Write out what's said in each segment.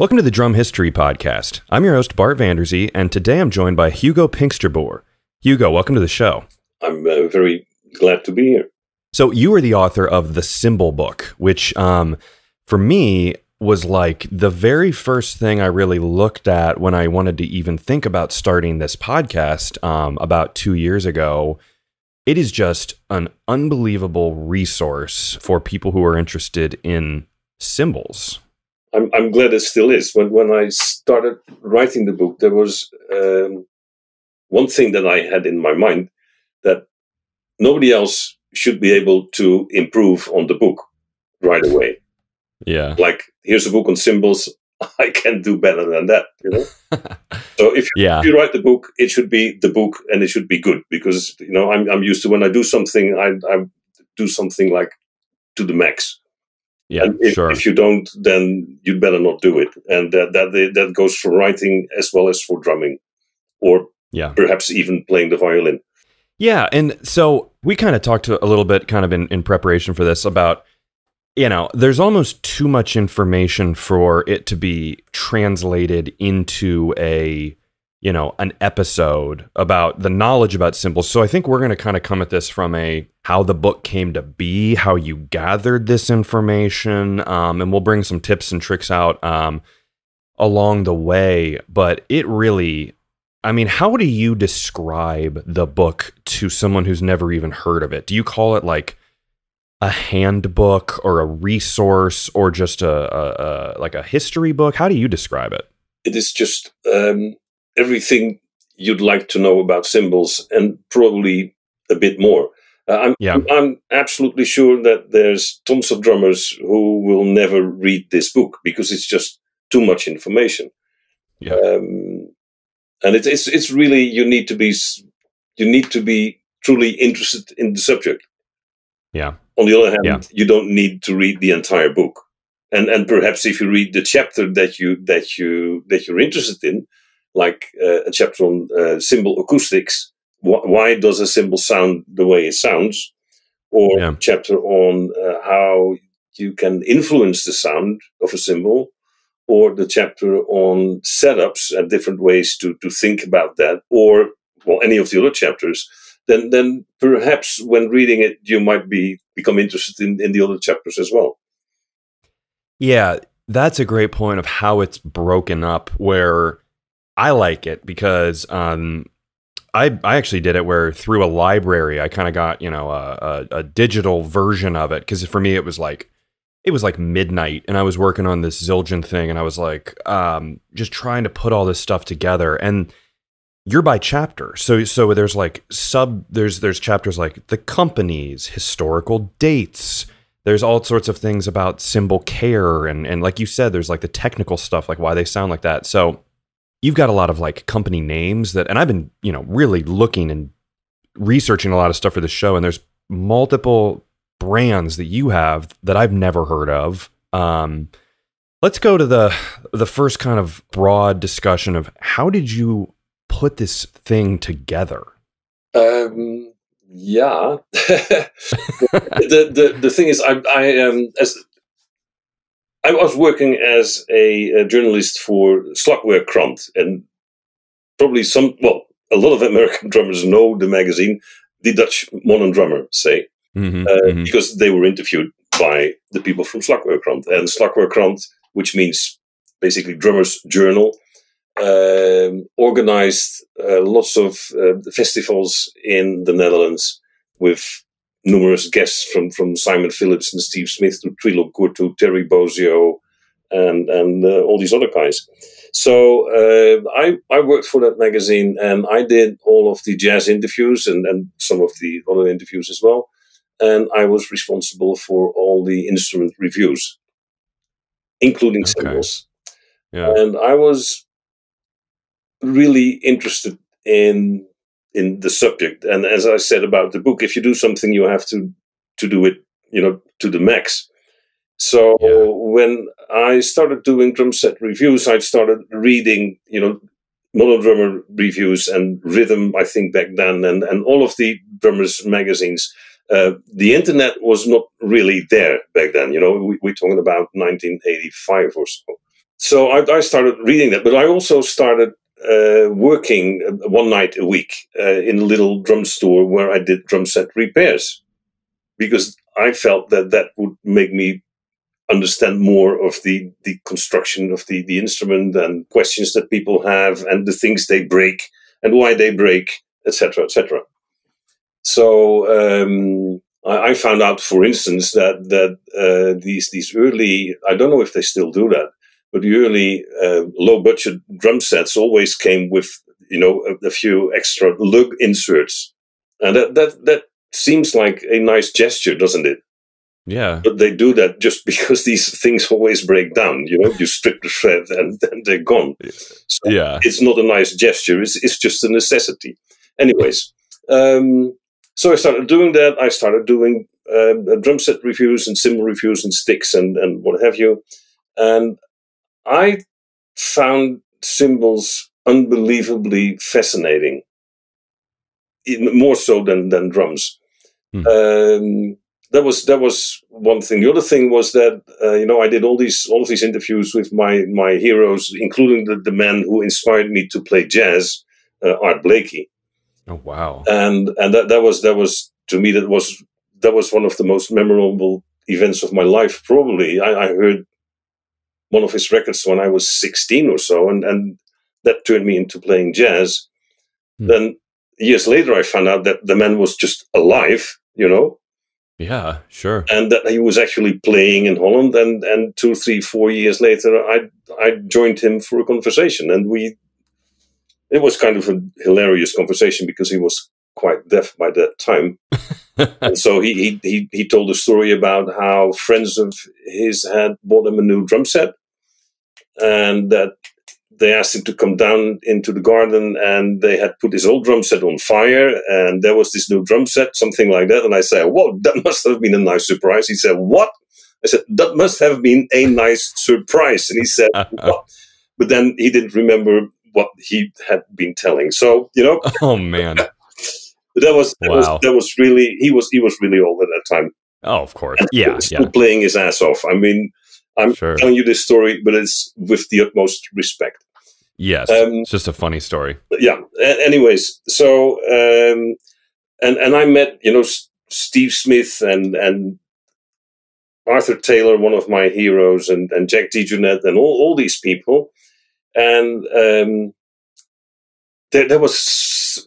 Welcome to the Drum History Podcast. I'm your host, Bart Vanderzee, and today I'm joined by Hugo Pinksterboer. Hugo, welcome to the show. I'm uh, very glad to be here. So, you are the author of The Cymbal Book, which um, for me was like the very first thing I really looked at when I wanted to even think about starting this podcast um, about two years ago. It is just an unbelievable resource for people who are interested in cymbals. I'm, I'm glad it still is. When when I started writing the book, there was um, one thing that I had in my mind that nobody else should be able to improve on the book right away. Yeah, like here's a book on cymbals. I can do better than that, you know. so if you, yeah. if you write the book, it should be the book, and it should be good because you know I'm I'm used to when I do something, I I do something like to the max. Yeah, and if, sure. if you don't, then you'd better not do it. And that that that goes for writing as well as for drumming, or yeah, perhaps even playing the violin. Yeah, and so we kind of talked a little bit, kind of in, in preparation for this, about you know, there's almost too much information for it to be translated into a you know an episode about the knowledge about cymbals. so i think we're going to kind of come at this from a how the book came to be how you gathered this information um, and we'll bring some tips and tricks out um, along the way. But it really i mean how do you describe the book to someone who's never even heard of it? Do you call it like a handbook or a resource or just a, a, a like a history book? How do you describe it? It is just um, everything you'd like to know about cymbals and probably a bit more. Uh, I'm, yeah. I'm absolutely sure that there's tons of drummers who will never read this book because it's just too much information. Yeah. Um, and it, it's it's really you need to be you need to be truly interested in the subject. Yeah. On the other hand, yeah. you don't need to read the entire book. And and perhaps if you read the chapter that you that you that you're interested in, like uh, a chapter on uh, cymbal acoustics. Wh- why does a cymbal sound the way it sounds? Or Yeah. chapter on uh, how you can influence the sound of a cymbal, or the chapter on setups and different ways to, to think about that, or well, any of the other chapters. Then, then perhaps when reading it, you might be become interested in, in the other chapters as well. Yeah, that's a great point of how it's broken up where I like it because um, I I actually did it where through a library I kind of got you know a, a, a digital version of it because for me it was like it was like midnight and I was working on this Zildjian thing and I was like um, just trying to put all this stuff together and you're by chapter so so there's like sub there's there's chapters like the companies historical dates there's all sorts of things about cymbal care and and like you said there's like the technical stuff like why they sound like that so you've got a lot of like company names that and I've been, you know, really looking and researching a lot of stuff for the show and there's multiple brands that you have that I've never heard of. Um let's go to the the first kind of broad discussion of how did you put this thing together? Um, yeah. the, the the thing is, I I um as I was working as a, a journalist for Slagwerkkrant, and probably some well, a lot of American drummers know the magazine, the Dutch Modern Drummer, say, Mm-hmm, uh, mm-hmm. because they were interviewed by the people from Slagwerkkrant, and Slagwerkkrant, which means basically drummers' journal. Um, organized uh, lots of uh, festivals in the Netherlands with numerous guests from, from Simon Phillips and Steve Smith to Trilok Gurtu to Terry Bozzio and and uh, all these other guys. So uh, I I worked for that magazine and I did all of the jazz interviews and, and some of the other interviews as well. And I was responsible for all the instrument reviews, including Okay. Yeah. And I was really interested in in the subject. And as I said about the book, if you do something, you have to to do it, you know, to the max. So Yeah. when I started doing drum set reviews, I started reading, you know, Modern Drummer reviews and rhythm. I think back then, and and all of the drummers magazines. Uh, the internet was not really there back then. You know, we, we're talking about 1985 or so. so I, I, started reading that, but I also started uh, working one night a week uh, in a little drum store where I did drum set repairs because I felt that that would make me understand more of the, the construction of the, the instrument and questions that people have and the things they break and why they break, etc., etc. So um, I, I, found out, for instance, that that uh, these these early I don't know if they still do that, but the early uh, low budget drum sets always came with you know a, a, few extra lug inserts, and that that that seems like a nice gesture, doesn't it? Yeah. But they do that just because these things always break down. You know, you strip the thread and then they're gone. So yeah. It's not a nice gesture. It's it's just a necessity. Anyways, um, so I started doing that. I started doing uh, drum set reviews and cymbal reviews and sticks and and what have you. And I found cymbals unbelievably fascinating, more so than than drums. Hmm. Um, that was that was one thing. The other thing was that uh, you know I did all these all of these interviews with my my heroes, including the, the man who inspired me to play jazz, uh, Art Blakey. Oh wow! And and that that was that was to me that was that was one of the most memorable events of my life. Probably I, I heard one of his records when I was sixteen or so, and and that turned me into playing jazz. Hmm. Then years later, I found out that the man was just alive. You know, yeah, sure. And that he was actually playing in Holland. And, and two, three, four years later, I, I joined him for a conversation. And we, it was kind of a hilarious conversation because he was quite deaf by that time. and so he, he, he, he told a story about how friends of his had bought him a new drum set. And that they asked him to come down into the garden and they had put his old drum set on fire and there was this new drum set, something like that. And I said, Whoa, that must have been a nice surprise. He said, What? I said, That must have been a nice surprise. And he said, What? But then he didn't remember what he had been telling. So, you know. Oh man. that was that, wow. was that was really he was he was really old at that time. Oh, of course. And yeah. Yeah. playing his ass off. I mean, I'm sure. telling you this story, but it's with the utmost respect. Yes, um, it's just a funny story. Yeah. anyways, so um, and and I met you know Steve Smith and and Arthur Taylor, one of my heroes, and and Jack DeJohnette, and all all these people, and um, there there was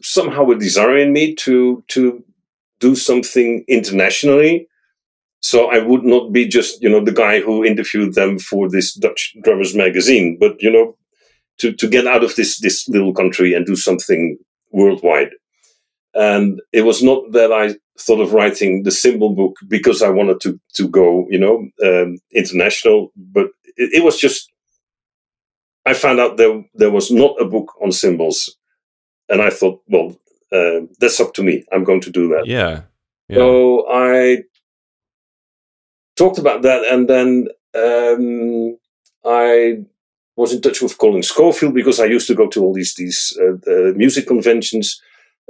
somehow a desire in me to to do something internationally. So I would not be just, you know, the guy who interviewed them for this Dutch drummers magazine, but you know, to, to get out of this, this little country and do something worldwide. And it was not that I thought of writing the cymbal book because I wanted to, to go, you know, um, international, but it, it, was just, I found out there, there was not a book on cymbals. And I thought, well, uh, that's up to me. I'm going to do that. Yeah. yeah. So I talked about that and then um, I was in touch with Colin Schofield because I used to go to all these these uh, uh, music conventions.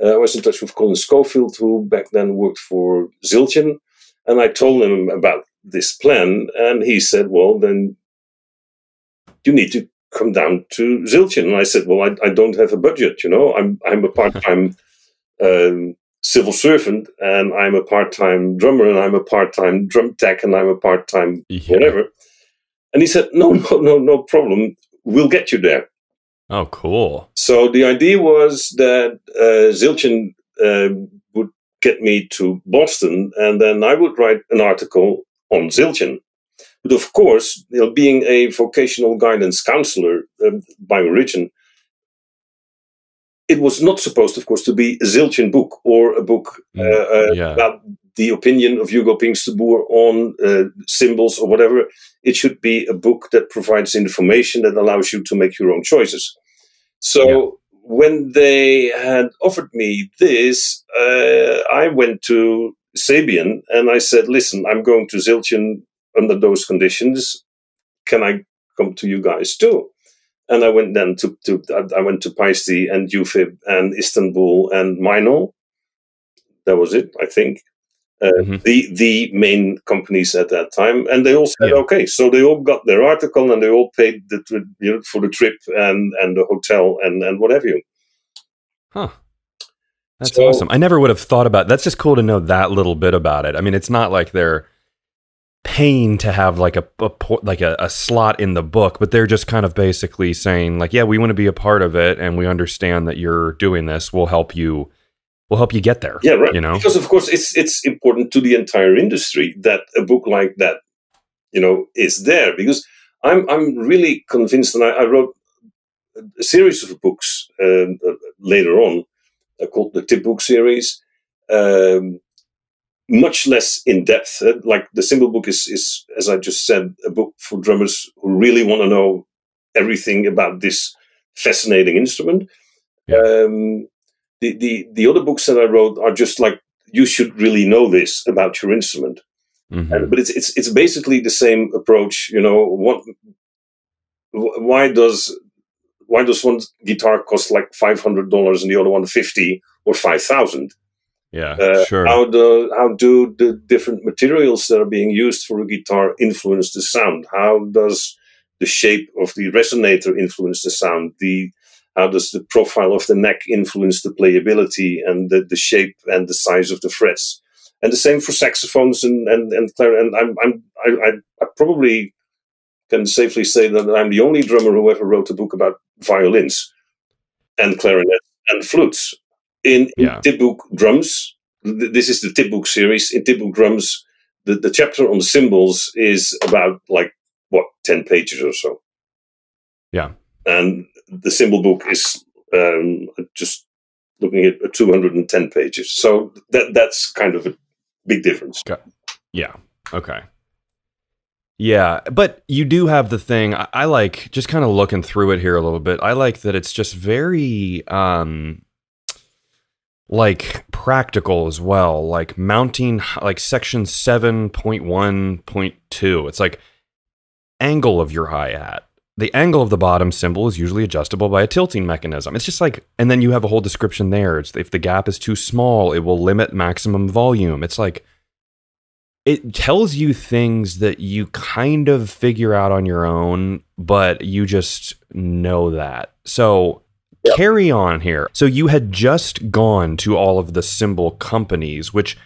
Uh, I was in touch with Colin Schofield, who back then worked for Zildjian, and I told him about this plan, and he said, "Well, then you need to come down to Zildjian." And I said, "Well, I, I don't have a budget. You know, I'm I'm a part time." um, civil servant and I'm a part-time drummer and I'm a part-time drum tech and I'm a part-time yeah. whatever. And he said, no, no, no, no problem. We'll get you there. Oh, cool. So the idea was that uh, Zildjian uh, would get me to Boston and then I would write an article on Zildjian. But of course, you know, being a vocational guidance counselor uh, by origin, it was not supposed, of course, to be a Zildjian book or a book mm, uh, uh, yeah. about the opinion of Hugo Pinksterboer on uh, cymbals or whatever. It should be a book that provides information that allows you to make your own choices. So yeah. when they had offered me this, uh, I went to Sabian and I said, "Listen, I'm going to Zildjian under those conditions. Can I come to you guys too?" And I went then to, to I went to Paiste and UFIP and Istanbul and Meinl. That was it, I think. uh, mm-hmm. the the main companies at that time, and they all said yeah. okay. So they all got their article and they all paid the you know, for the trip and and the hotel and and what have you. Huh. That's so, awesome. I never would have thought about. That's just cool to know that little bit about it. I mean, it's not like they're paying to have like a, a like a, a, slot in the book, but they're just kind of basically saying like, yeah, we want to be a part of it, and we understand that you're doing this. We'll help you. We'll help you get there. Yeah, right. You know, because of course it's it's important to the entire industry that a book like that, you know, is there. Because I'm I'm really convinced, and I, I wrote a series of books uh, later on uh, called the Tip Book series. Um, much less in depth. Uh, like the Cymbal Book is, is, as I just said, a book for drummers who really want to know everything about this fascinating instrument. Yeah. Um, the, the the other books that I wrote are just like you should really know this about your instrument. Mm-hmm. And, but it's it's it's basically the same approach. You know what? Why does why does one guitar cost like five hundred dollars and the other one fifty or five thousand? Yeah, uh, sure. How do how do the different materials that are being used for a guitar influence the sound? How does the shape of the resonator influence the sound? The how does the profile of the neck influence the playability and the, the shape and the size of the frets? And the same for saxophones and and and clarinet. And I'm I'm I, I probably can safely say that I'm the only drummer who ever wrote a book about violins and clarinet and flutes in, yeah. Book drums. Th- this is the Tip Book series. In Tip Book drums, the, the chapter on the cymbals is about like what ten pages or so. Yeah, and the cymbal book is um, just looking at 210 pages. So that that's kind of a big difference. Yeah. Okay. Yeah, but you do have the thing. I, I like just kind of looking through it here a little bit. I like that it's just very um like practical as well, like mounting like section 7.1.2. It's like angle of your hi-hat. The angle of the bottom cymbal is usually adjustable by a tilting mechanism. It's just like and then you have a whole description there. It's if the gap is too small, it will limit maximum volume. It's like it tells you things that you kind of figure out on your own, but you just know that. So Yep. Carry on here. So you had just gone to all of the cymbal companies, which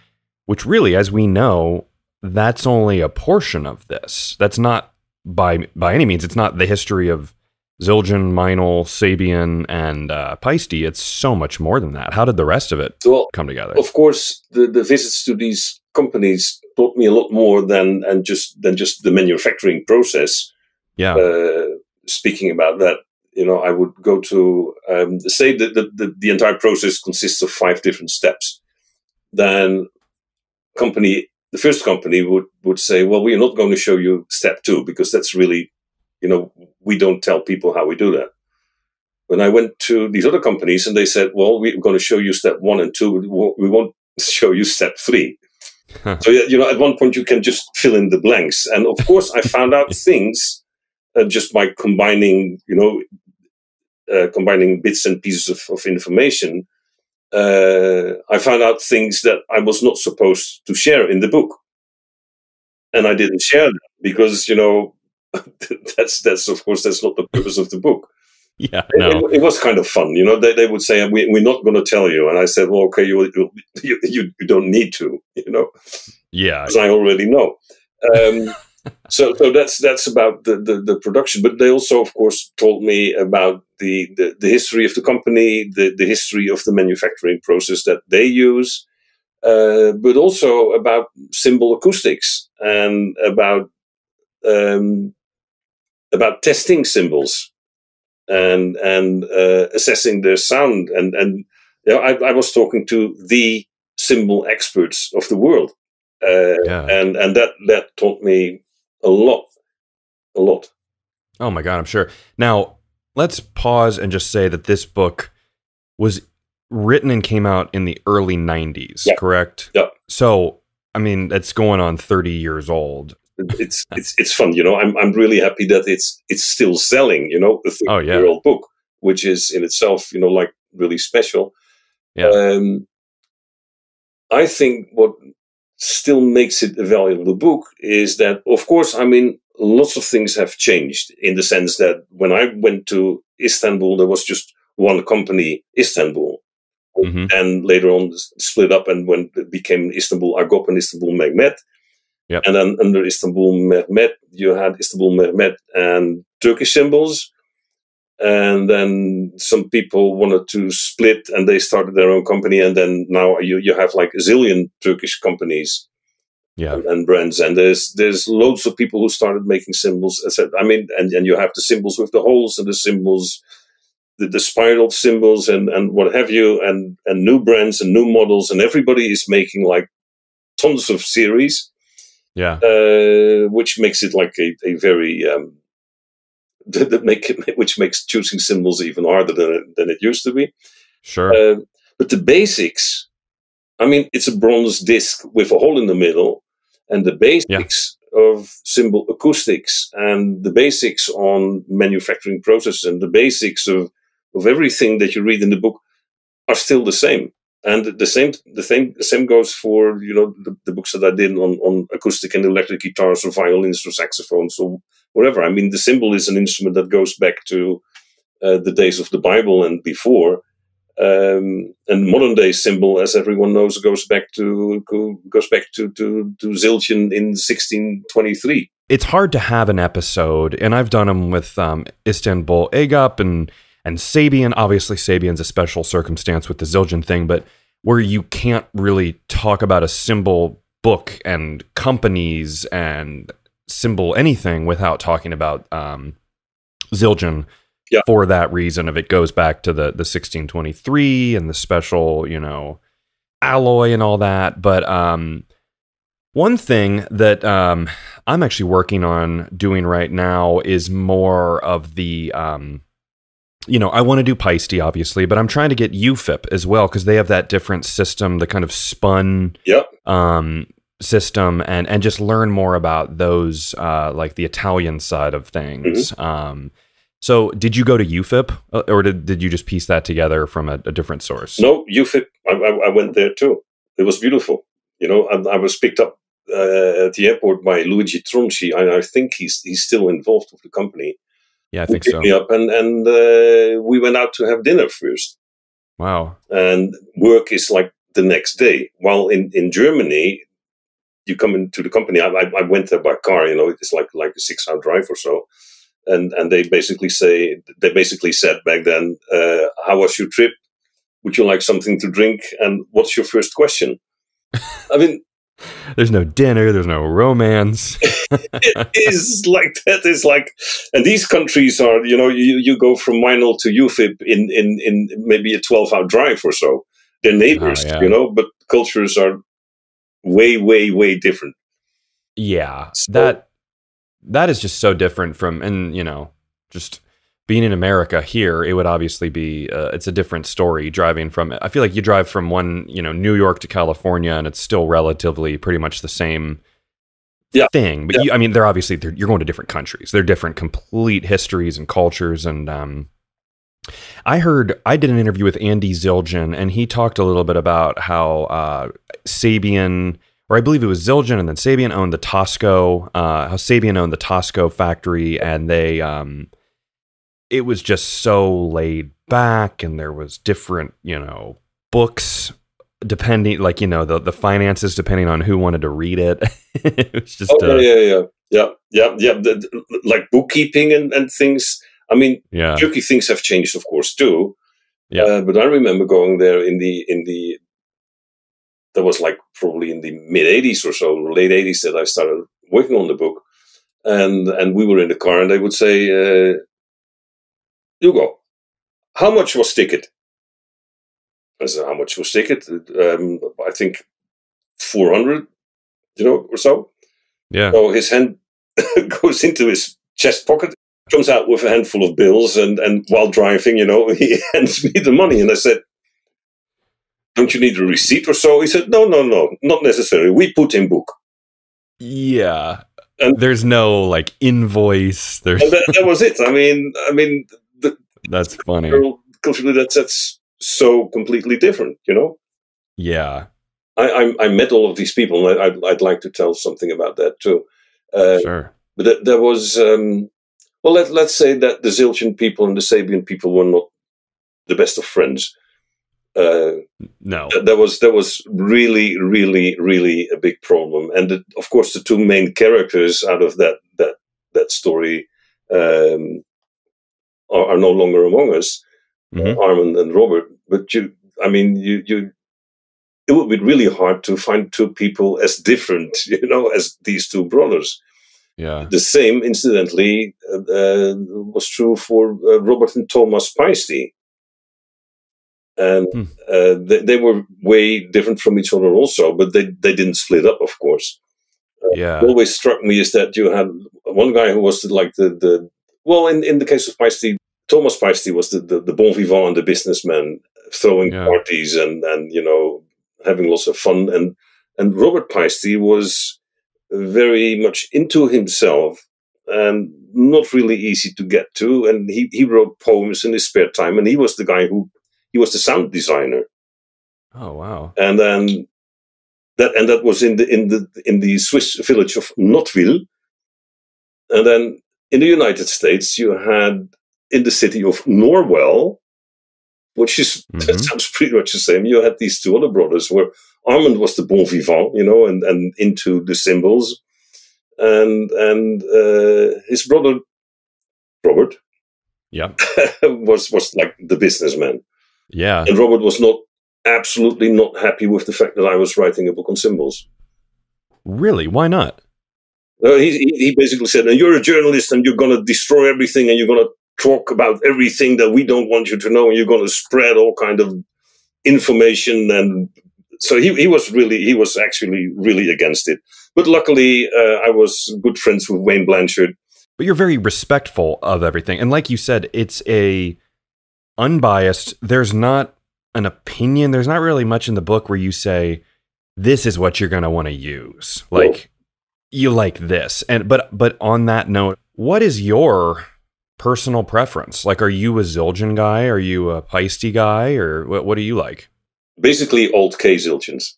which really, as we know, that's only a portion of this. That's not by by any means. It's not the history of Zildjian, Meinl, Sabian, and uh, Paiste. It's so much more than that. How did the rest of it well, come together? Of course, the, the visits to these companies taught me a lot more than and just than just the manufacturing process. Yeah. Uh, speaking about that, you know, I would go to um, say that the, the, the, entire process consists of five different steps. Then, company, the first company would would say, "Well, we are not going to show you step two because that's really, you know, we don't tell people how we do that." When I went to these other companies and they said, "Well, we're going to show you step one and two. We won't show you step three. so you know, at one point you can just fill in the blanks, and of course, I found out things. Uh, just by combining, you know, uh, combining bits and pieces of, of information, uh, I found out things that I was not supposed to share in the book, and I didn't share them because you know that's that's of course that's not the purpose of the book. Yeah, no. it, it, was kind of fun. You know, they, they would say we, we're not going to tell you, and I said, well, okay, you you you, you don't need to. You know, yeah, because I already know. Um, so so that's that's about the, the, the production but they also of course told me about the, the, the history of the company the, the history of the manufacturing process that they use uh, but also about cymbal acoustics and about um, about testing cymbals and and uh, assessing their sound and and you know, I, I was talking to the cymbal experts of the world uh, yeah. and and that that taught me a lot, a lot. Oh my god, I'm sure. Now let's pause and just say that this book was written and came out in the early 90s, yeah. correct? Yeah. So, I mean, that's going on 30 years old. It's it's it's fun, you know. I'm I'm really happy that it's it's still selling, you know, a 30 oh, yeah. year old book, which is in itself, you know, like really special. Yeah. Um, I think what still makes it a valuable book is that, of course, I mean, lots of things have changed in the sense that when I went to Istanbul, there was just one company, Istanbul. Mm-hmm. And later on, split up and when it became Istanbul Agop and Istanbul Mehmet. Yep. And then under Istanbul Mehmet, you had Istanbul Mehmet and Turkish cymbals. And then some people wanted to split and they started their own company. And then now you, you have like a zillion Turkish companies yeah. and, and, brands. And there's there's loads of people who started making cymbals. I mean, and, and you have the cymbals with the holes and the cymbals, the, the spiral cymbals and, and what have you, and, and new brands and new models. And everybody is making like tons of series. Yeah. Uh, which makes it like a, a very um, that make it, which makes choosing cymbals even harder than it, than it used to be. Sure. Uh, but the basics, I mean, it's a bronze disc with a hole in the middle, and the basics yeah. of cymbal acoustics and the basics on manufacturing process and the basics of of everything that you read in the book are still the same. And the same, the same, the same goes for you know the, the books that I did on, on acoustic and electric guitars or violins or saxophones or whatever. I mean, the cymbal is an instrument that goes back to uh, the days of the Bible and before. Um, and modern day cymbal, as everyone knows, goes back to goes back to to, to Zildjian in 1623. It's hard to have an episode, and I've done them with um, Istanbul Agop and and Sabian. Obviously, Sabian's a special circumstance with the Zildjian thing, but where you can't really talk about a cymbal book and companies and cymbal anything without talking about um, Zildjian yeah. for that reason. If it goes back to the the 1623 and the special, you know, alloy and all that. But um, one thing that um, I'm actually working on doing right now is more of the um, you know, I want to do Paiste, obviously, but I'm trying to get UFIP as well because they have that different system, the kind of spun yep. um, system and and just learn more about those uh, like the Italian side of things. Mm-hmm. Um, so, did you go to UFIP, uh, or did, did you just piece that together from a, a different source? No, UFIP. I, I, I, went there too. It was beautiful. You know, I, I was picked up uh, at the airport by Luigi Tronci. I, I, think he's he's still involved with the company. Yeah, I think picked so. Me up and and uh, we went out to have dinner first. Wow. And work is like the next day. While in in Germany, you come into the company. I, I, went there by car. You know, it's like like a six hour drive or so. And and they basically say they basically said back then, uh, "How was your trip? Would you like something to drink? And what's your first question?" I mean, there's no dinner. There's no romance. it is like that. Is like, and these countries are, you know, you, you go from Meinl to UFIP in in in maybe a 12 hour drive or so. They're neighbors, oh, yeah. you know, but cultures are way, way, way different. Yeah, so, that that is just so different from, and you know, just being in America here, it would obviously be uh, it's a different story driving from. I feel like you drive from one, you know, New York to California, and it's still relatively pretty much the same yeah. thing. But yeah. you, I mean, they're obviously they're, you're going to different countries. They're different, complete histories and cultures, and um, I heard I did an interview with Andy Zildjian, and he talked a little bit about how uh, Sabian, or I believe it was Zildjian, and then Sabian owned the Tosco. Uh, how Sabian owned the Tosco factory, and they, um, it was just so laid back, and there was different, you know, books depending, like you know, the the finances depending on who wanted to read it. it was just, oh, uh, yeah, yeah, yeah, yeah, yeah, the, the, like bookkeeping and and things I mean, yeah. Turkey things have changed, of course, too. Yeah. Uh, but I remember going there in the in the that was like probably in the mid '80s or so, late '80s that I started working on the book, and and we were in the car, and they would say, uh, "Hugo, how much was ticket?" I said, "How much was ticket?" Um, I think four hundred, you know, or so. Yeah. So his hand goes into his chest pocket comes out with a handful of bills and, and while driving, you know, he hands me the money. And I said, Don't you need a receipt or so? He said, No, no, no, not necessary. We put in book. Yeah. And there's no like invoice. There's that, that, was it. I mean, I mean, the, that's funny. Culturally, that's that's so completely different, you know. Yeah, I, I, I met all of these people, and I, would I'd like to tell something about that too. Uh, sure. But th- there was, um, well, let, let's say that the Zildjian people and the Sabian people were not the best of friends. Uh, no, th- there was there was really, really, really a big problem, and the, of course, the two main characters out of that that that story um, are, are, no longer among us, mm-hmm. Armand and Robert. But you, I mean, you you it would be really hard to find two people as different, you know, as these two brothers. Yeah. The same, incidentally, uh, uh, was true for uh, Robert and Thomas Paiste. And hmm. Uh, they, they, were way different from each other also, but they, they didn't split up, of course. Uh, yeah. What always struck me is that you had one guy who was like the, the well, in, in the case of Paiste, Thomas Paiste was the, the, the bon vivant and the businessman throwing yeah. parties and, and, you know, having lots of fun. And and Robert Paiste was very much into himself and not really easy to get to. And he, he wrote poems in his spare time, and he was the guy who he was the sound designer. Oh wow! And then that and that was in the in the in the Swiss village of Nottwil. And then in the United States, you had in the city of Norwell, which is mm-hmm. that sounds pretty much the same. You had these two other brothers where Armand was the bon vivant, you know, and, and into the cymbals, and and uh, his brother Robert, yeah, was was like the businessman. Yeah, and Robert was not absolutely not happy with the fact that I was writing a book on cymbals. Really? Why not? Uh, he, he basically said, "You're a journalist, and you're going to destroy everything, and you're going to talk about everything that we don't want you to know, and you're going to spread all kind of information and so he, he was really he was actually really against it but luckily uh, i was good friends with wayne blanchard but you're very respectful of everything and like you said it's a unbiased there's not an opinion there's not really much in the book where you say this is what you're going to want to use like you like this and but but on that note what is your personal preference? Like, are you a Zildjian guy? Are you a Paiste guy? Or what, what do you like? Basically, old K Zildjians.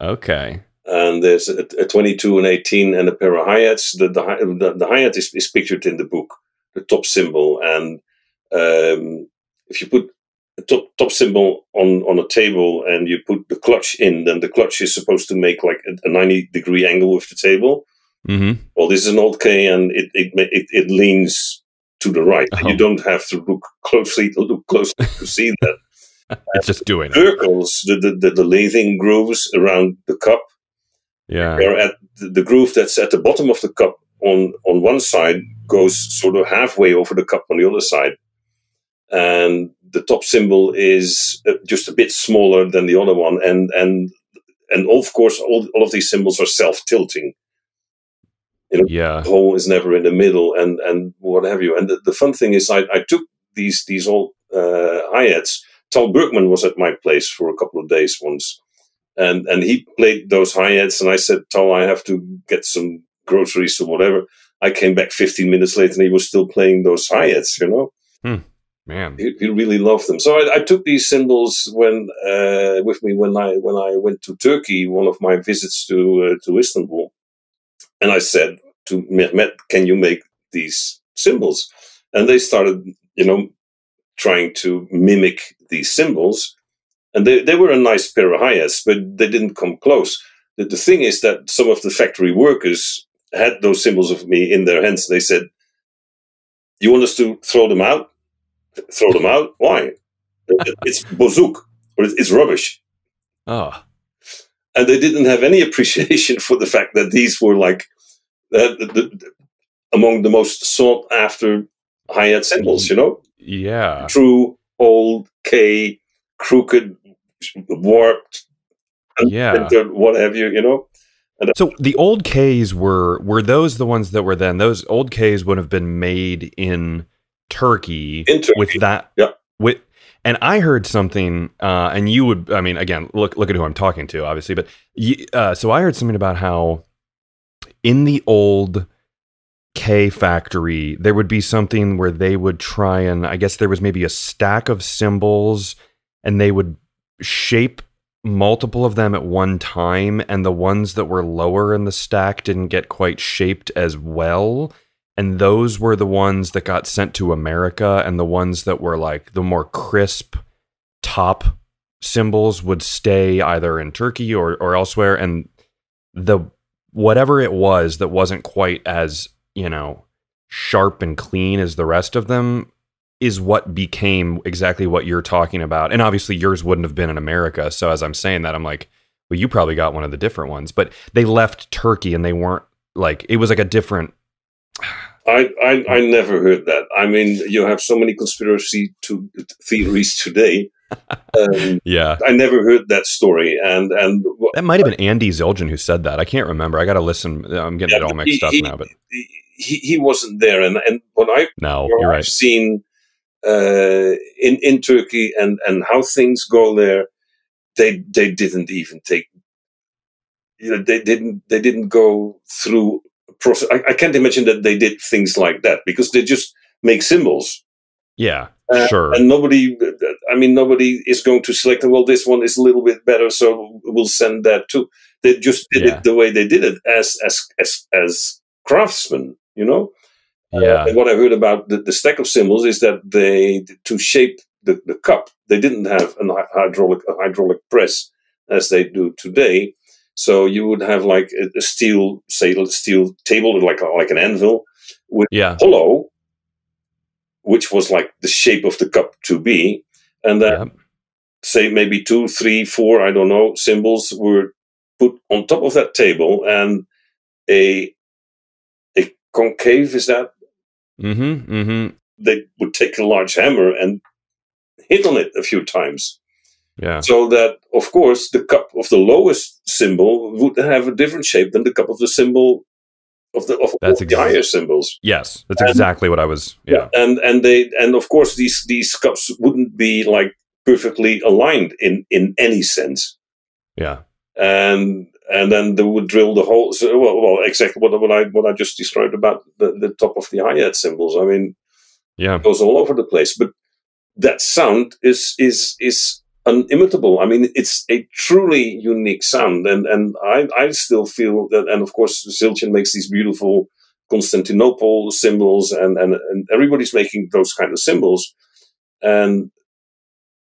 Okay. And there's a, a, 22 and 18 and a pair of hi-hats. The, the, the, the hi-hat is, is, pictured in the book, the top cymbal. And um, if you put the top, top cymbal on, on a table and you put the clutch in, then the clutch is supposed to make like a, a 90 degree angle with the table. Mm-hmm. Well, this is an old K and it, it, it, it leans to the right. Oh. You don't have to look closely to look closely to see that. it's just doing circles, the, the, the, the lathing grooves around the cup. Yeah. At the, groove that's at the bottom of the cup on, on one side goes sort of halfway over the cup on the other side. And the top cymbal is uh, just a bit smaller than the other one. And, and, and of course, all, all of these cymbals are self tilting. You know, yeah. the hole is never in the middle, and and what have you. And the, the fun thing is, I, I took these these old uh, hi-hats. Tal Bergman was at my place for a couple of days once, and and he played those hi-hats, and I said, Tal, I have to get some groceries or whatever. I came back 15 minutes later, and he was still playing those hi-hats. You know. Hmm. Man, he, he, really loved them. So I, I took these cymbals when uh, with me when I when I went to Turkey, one of my visits to uh, to Istanbul, and I said, to Mehmet, can you make these cymbals? And they started, you know, trying to mimic these cymbals. And they, they were a nice pair of hi-hats, but they didn't come close. The, the thing is that some of the factory workers had those cymbals of me in their hands. They said, you want us to throw them out? Throw them out? Why? it's bozook, or it's rubbish. Oh. And they didn't have any appreciation for the fact that these were like uh, the, the, among the most sought after hi-hat cymbals, you know? Yeah. True, old, K, crooked, warped, yeah. what have you, you know? And so the old Ks were were those the ones that were then those old Ks would have been made in Turkey, in Turkey. with that yeah. with and I heard something, uh, and you would, I mean, again, look look at who I'm talking to, obviously, but you, uh, so I heard something about how in the old K factory, there would be something where they would try and I guess there was maybe a stack of cymbals and they would shape multiple of them at one time, and the ones that were lower in the stack didn't get quite shaped as well. And those were the ones that got sent to America, and the ones that were like the more crisp top cymbals would stay either in Turkey or, or elsewhere. And the whatever it was that wasn't quite as, you know, sharp and clean as the rest of them is what became exactly what you're talking about. And obviously yours wouldn't have been in America. So as I'm saying that, I'm like, well, you probably got one of the different ones. But they left Turkey and they weren't like it was like a different I, I, I never heard that. I mean, you have so many conspiracy to theories today. Um, yeah, I never heard that story, and and that might have been Andy Zildjian who said that. I can't remember. I got to listen. I'm getting yeah, it all mixed he, up now, but he, he wasn't there. And and when I no, you're I've right. seen uh, in in Turkey and and how things go there, they they didn't even take. You know, they didn't they didn't go through a process. I, I can't imagine that they did things like that because they just make cymbals. Yeah, uh, sure. And nobody, I mean, nobody is going to select. Well, this one is a little bit better, so we'll send that too. They just did yeah. it the way they did it as as as as craftsmen, you know. Yeah. Uh, and what I heard about the, the, stack of cymbals is that they, to shape the, the cup, they didn't have an hydraulic a hydraulic press as they do today. So you would have like a, a steel, say, a steel table, like like an anvil, with yeah. hollow, which was like the shape of the cup to be, and then yeah. say maybe two, three, four, I don't know, cymbals were put on top of that table, and a a concave is that Mm-hmm. Mm-hmm. They would take a large hammer and hit on it a few times. Yeah. So that, of course, the cup of the lowest cymbal would have a different shape than the cup of the cymbal of the of, that's ex- the higher cymbals. Yes, that's and, exactly what I was. Yeah. And and they and of course these these cups wouldn't be like perfectly aligned in in any sense. Yeah. And and then they would drill the holes. Well, well, exactly what, what I what I just described about the, the top of the hi hat cymbals. I mean, yeah, it goes all over the place. But that sound is is is unimitable. I mean, it's a truly unique sound, and and I I still feel that. And of course, Zildjian makes these beautiful Constantinople cymbals, and and and everybody's making those kind of cymbals, and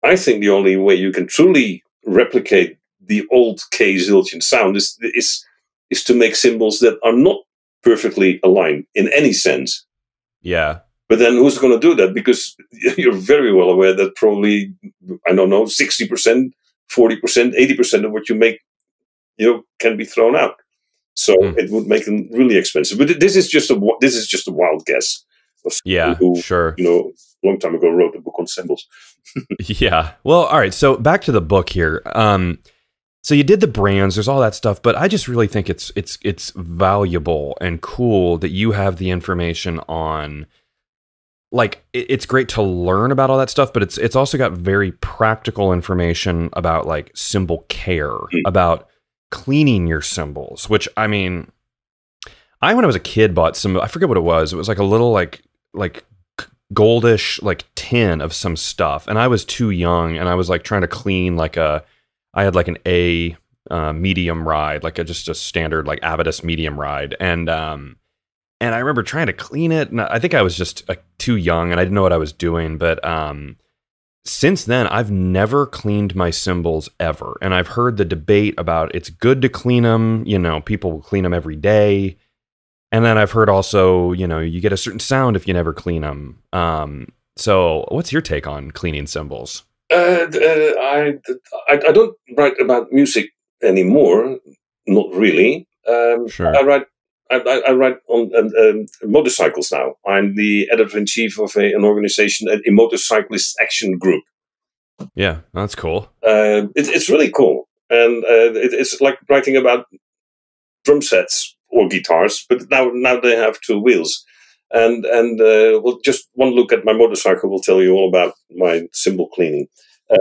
I think the only way you can truly replicate the old K Zildjian sound is, is, is to make cymbals that are not perfectly aligned in any sense. Yeah. But then who's going to do that? Because you're very well aware that probably, I don't know, 60%, 40%, 80% of what you make, you know, can be thrown out. So mm. it would make them really expensive. But this is just a this is just a wild guess. yeah, who, sure. You know, long time ago wrote a book on cymbals. yeah. Well, all right. So back to the book here. Um, so you did the brands, there's all that stuff, but I just really think it's it's it's valuable and cool that you have the information on like it's great to learn about all that stuff, but it's it's also got very practical information about like cymbal care, mm. about cleaning your cymbals, which I mean I when I was a kid bought some I forget what it was. It was like a little like like goldish like tin of some stuff and I was too young and I was like trying to clean like a I had like an A uh, medium ride, like a just a standard like Avedis medium ride, and um, and I remember trying to clean it, and I think I was just uh, too young and I didn't know what I was doing, but um, since then I've never cleaned my cymbals ever, and I've heard the debate about it's good to clean them, you know, people will clean them every day. And then I've heard also, you know, you get a certain sound if you never clean them. Um, so, what's your take on cleaning cymbals? Uh, uh, I, I, I don't write about music anymore. Not really. Um, sure. I write. I, I write on um, motorcycles now. I'm the editor in chief of a, an organization, a, a motorcyclist action group. Yeah, that's cool. Uh, it, it's really cool, and uh, it, it's like writing about drum sets or guitars, but now now they have two wheels and and uh, well, just one look at my motorcycle will tell you all about my cymbal cleaning. Uh,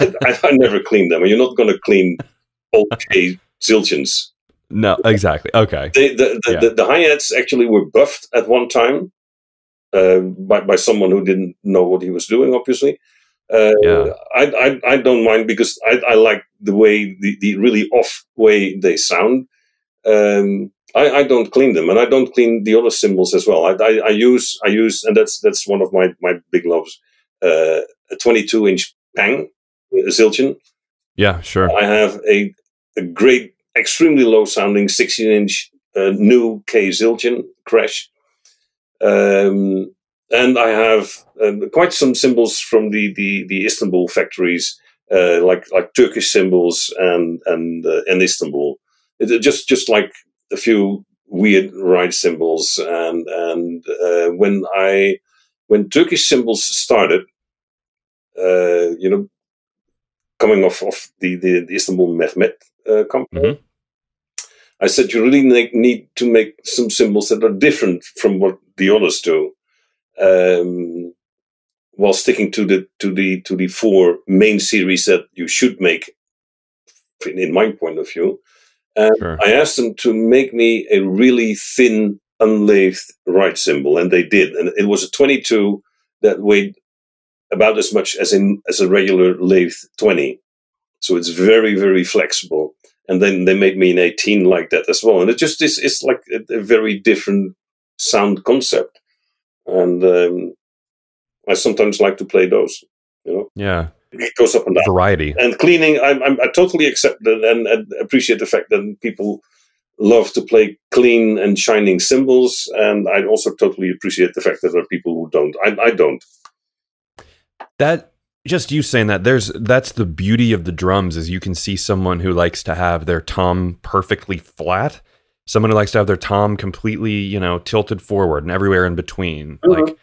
I, I, I, never clean them. You're not going to clean old K Zildjians. No, exactly. Okay. They, the the, yeah. the, the hi hats actually were buffed at one time uh, by by someone who didn't know what he was doing, obviously. Uh, yeah. I, I, I don't mind because I, I like the way the, the really off way they sound. Um, I, I don't clean them, and I don't clean the other cymbals as well. I, I, I use I use, and that's that's one of my my big loves. Uh, a 22 inch Pang Zildjian. Yeah, sure. I have a a great, extremely low sounding 16 inch uh, new K Zildjian Crash. Um, and I have uh, quite some cymbals from the, the, the Istanbul factories, uh, like like Turkish cymbals and and uh, in Istanbul. It, just just like a few weird ride cymbals, and and uh, when I when Turkish cymbals started, uh, you know, coming off of the the, the Istanbul Mehmet uh, company. Mm-hmm. I said you really need to make some cymbals that are different from what the others do, um, while sticking to the to the to the four main series that you should make, in my point of view. And sure. I asked them to make me a really thin, unlathed ride cymbal, and they did. And it was a 22 that weighed about as much as in as a regular lathe 20. So it's very, very flexible. And then they made me an 18 like that as well. And it just is it's like a, a very different sound concept. And um, I sometimes like to play those, you know? Yeah. It goes up and down. Variety. And cleaning, I, I, I totally accept that and, and appreciate the fact that people love to play clean and shining cymbals. And I also totally appreciate the fact that there are people who don't. I, I don't. That just you saying that there's that's the beauty of the drums is you can see someone who likes to have their tom perfectly flat someone who likes to have their tom completely you know tilted forward and everywhere in between mm-hmm. like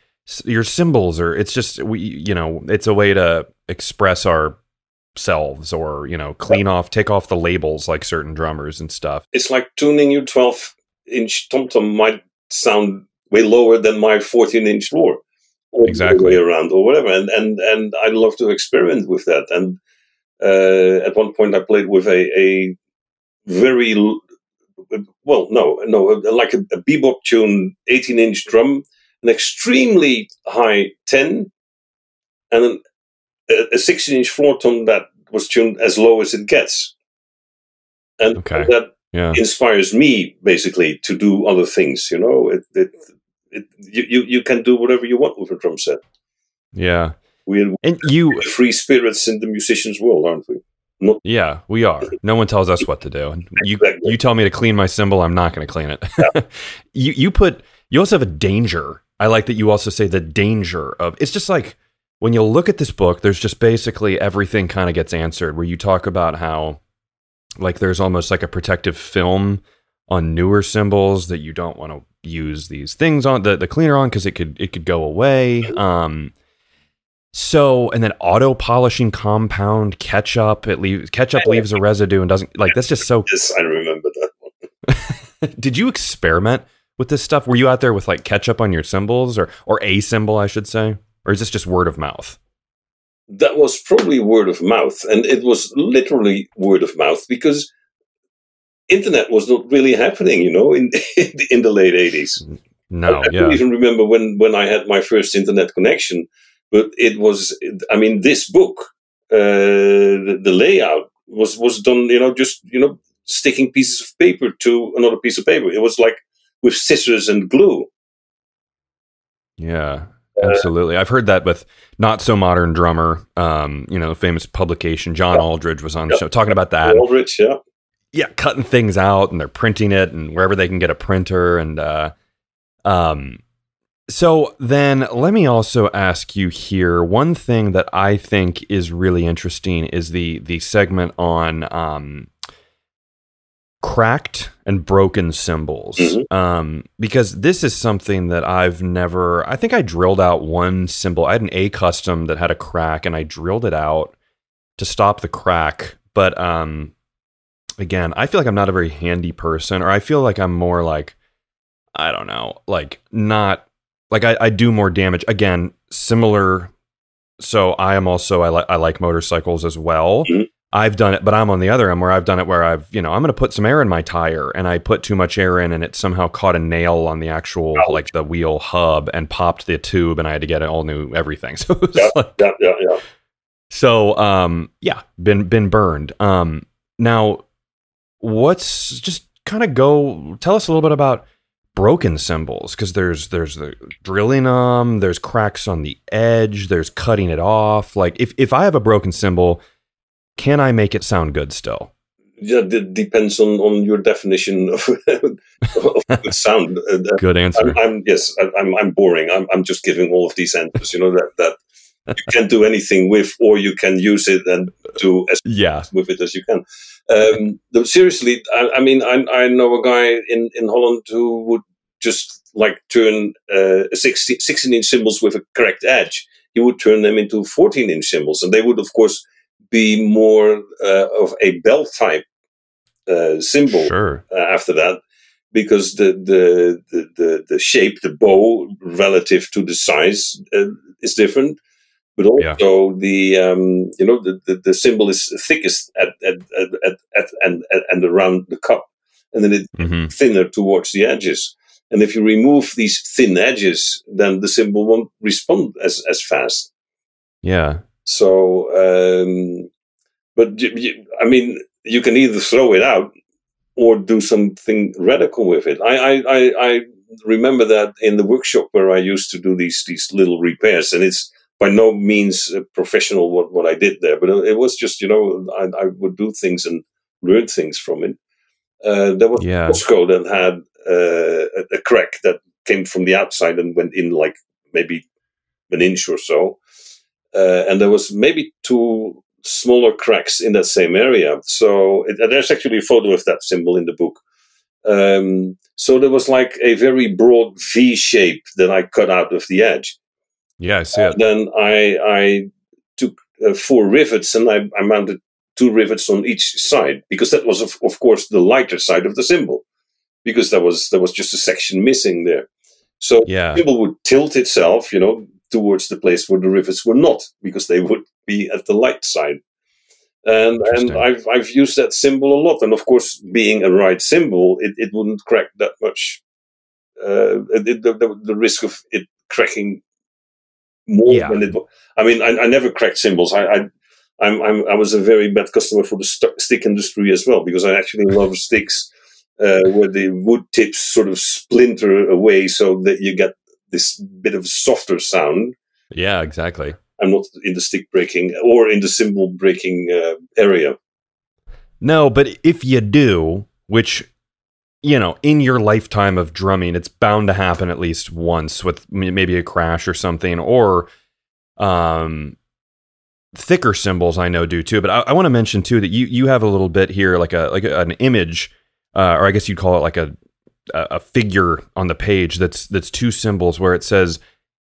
your cymbals are it's just we you know it's a way to express ourselves or you know clean off take off the labels like certain drummers and stuff. It's like tuning your 12 inch tom tom might sound way lower than my 14 inch floor. Exactly. around or whatever. And and and I love to experiment with that. And uh, at one point, I played with a, a very well, no, no, like a, a bebop tune, eighteen inch drum, an extremely high ten, and a, a sixteen inch floor tom that was tuned as low as it gets. And okay. that yeah. inspires me basically to do other things. You know, it, it it, you, you can do whatever you want with a drum set. Yeah, we're and you free spirits in the musicians' world, aren't we? Not yeah, we are. No one tells us what to do. You exactly. you tell me to clean my cymbal, I'm not going to clean it. Yeah. you you put you also have a danger. I like that you also say the danger of it's just like when you look at this book, there's just basically everything kind of gets answered. Where you talk about how like there's almost like a protective film on newer cymbals that you don't want to use these things on the, the cleaner on because it could it could go away. Um, so and then auto polishing compound ketchup it leaves ketchup leaves a residue and doesn't like that's just so. Yes, I remember that one. Did you experiment with this stuff? Were you out there with like ketchup on your cymbals or or a cymbal, I should say, or is this just word of mouth? That was probably word of mouth, and it was literally word of mouth because internet was not really happening, you know, in in the late eighties. No, I, I yeah. don't even remember when when I had my first internet connection, but it was. I mean, this book, uh, the, the layout was was done, you know, just you know, sticking pieces of paper to another piece of paper. It was like with scissors and glue. Yeah, absolutely. Uh, I've heard that with not so modern drummer. Um, you know, famous publication John yeah. Aldridge was on the yeah. show talking about that. Aldridge, yeah yeah, cutting things out and they're printing it and wherever they can get a printer and uh um so then let me also ask you here one thing that I think is really interesting is the the segment on um cracked and broken cymbals mm-hmm. um, because this is something that I've never I think I drilled out one cymbal I had an A custom that had a crack and I drilled it out to stop the crack but um again, I feel like I'm not a very handy person, or I feel like I'm more like, I don't know, like not like I, I do more damage. Again, similar. So I am also I like I like motorcycles as well. Mm-hmm. I've done it, but I'm on the other end where I've done it where I've, you know, I'm going to put some air in my tire and I put too much air in and it somehow caught a nail on the actual, Ouch. like the wheel hub and popped the tube and I had to get it all new everything. So yeah, like, yeah, yeah, yeah. so um, yeah, been been burned. Um, now, what's just kind of go tell us a little bit about broken cymbals because there's there's the drilling them, there's cracks on the edge, there's cutting it off. Like if if I have a broken cymbal, can I make it sound good still? Yeah, it depends on, on your definition of, of good sound. Uh, good answer. I'm, I'm yes, I'm I'm boring. I'm I'm just giving all of these answers. You know that that you can't do anything with, or you can use it and do as yeah with it as you can. Um, seriously, I, I, mean, I, I know a guy in, in Holland who would just like turn uh, 16, 16 inch cymbals with a correct edge. He would turn them into 14 inch cymbals, and they would, of course, be more uh, of a bell type uh, cymbal sure. After that because the, the, the, the, the shape, the bow relative to the size uh, is different but also yeah. the um, you know the, the, the, cymbal is thickest at at, at, at, at and and around the cup, and then it's mm-hmm. thinner towards the edges. And if you remove these thin edges, then the cymbal won't respond as as fast. Yeah. So, um, but you, you, I mean, you can either throw it out or do something radical with it. I I, I, I remember that in the workshop where I used to do these these little repairs, and it's by no means professional what, what I did there, but it was just, you know, I, I would do things and learn things from it. Uh, there was yeah. Tosco that had uh, a, a, crack that came from the outside and went in like maybe an inch or so. Uh, and there was maybe two smaller cracks in that same area. So it, there's actually a photo of that cymbal in the book. Um, so there was like a very broad V shape that I cut out of the edge. Yeah, I see it. then I I took uh, four rivets and I, I, mounted two rivets on each side because that was of, of course the lighter side of the cymbal because there was there was just a section missing there. So yeah. the cymbal would tilt itself, you know, towards the place where the rivets were not because they would be at the light side. And and I've I've used that cymbal a lot, and of course, being a ride cymbal, it, it wouldn't crack that much. Uh, it, the, the, the risk of it cracking more yeah. than it. I mean, I, I never cracked cymbals. I, I I'm, I'm, i was a very bad customer for the st- stick industry as well because I actually love sticks uh, where the wood tips sort of splinter away so that you get this bit of softer sound. Yeah, exactly. I'm not in the stick breaking or in the cymbal breaking uh, area. No, but if you do, which you know, in your lifetime of drumming, it's bound to happen at least once with maybe a crash or something, or um, thicker cymbals I know do too. But I, I want to mention too that you you have a little bit here, like a like a, an image, uh, or I guess you'd call it like a a figure on the page that's that's two cymbals where it says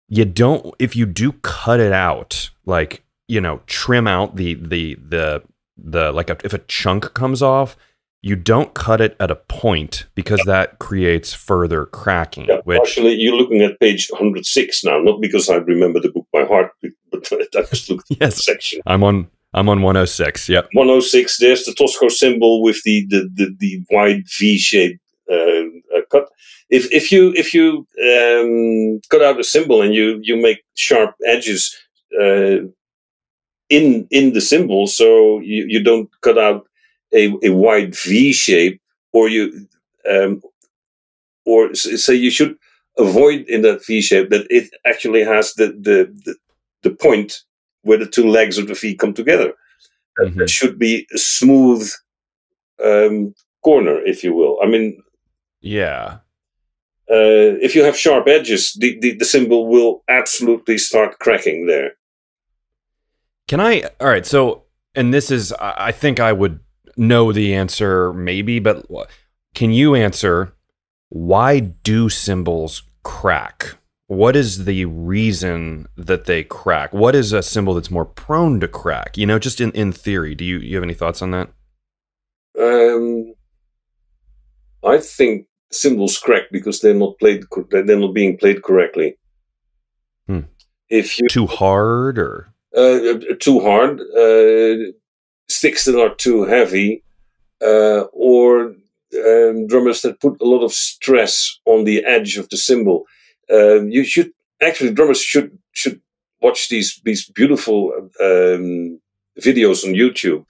you don't if you do cut it out like you know trim out the the the the like a, if a chunk comes off you don't cut it at a point because that creates further cracking. Yeah, which actually, you're looking at page 106 now, not because I remember the book by heart, but I just looked at yes, section. I'm on. I'm on 106. Yep. 106. There's the Tosco cymbal with the the the, the wide V-shaped uh, cut. If if you if you um, cut out a cymbal and you you make sharp edges uh, in in the cymbal, so you, you don't cut out a, a wide V shape, or you, um, or so you should avoid in that V shape that it actually has the the the, the point where the two legs of the V come together. Mm-hmm. That should be a smooth um, corner, if you will. I mean, yeah. Uh, if you have sharp edges, the, the, the cymbal will absolutely start cracking there. Can I? All right. So, and this is, I think I would know the answer, maybe, but can you answer why do cymbals crack? What is the reason that they crack? What is a cymbal that's more prone to crack? You know, just in, in theory, do you, you have any thoughts on that? Um, I think cymbals crack because they're not played. They're not being played correctly. Hmm. If you too hard or uh, too hard, uh, sticks that are too heavy, uh, or um, drummers that put a lot of stress on the edge of the cymbal. Uh, you should actually drummers should should watch these these beautiful um, videos on YouTube,